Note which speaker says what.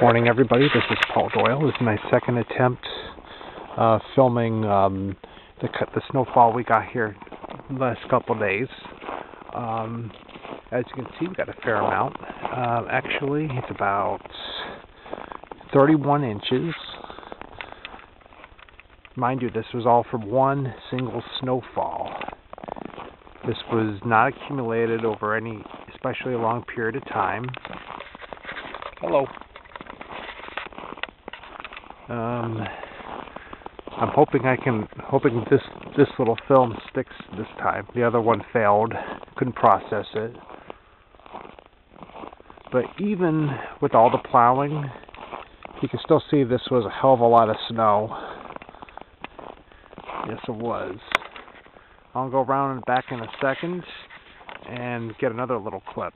Speaker 1: Morning, everybody. This is Paul Doyle. This is my second attempt uh, filming um, the the snowfall we got here the last couple days. Um, as you can see, we got a fair amount. Uh, actually, it's about 31 inches. Mind you, this was all from one single snowfall. This was not accumulated over any especially a long period of time. Hello. Um, I'm hoping I can, hoping this this little film sticks this time. The other one failed, couldn't process it. But even with all the plowing, you can still see this was a hell of a lot of snow. Yes, it was. I'll go around and back in a second and get another little clip.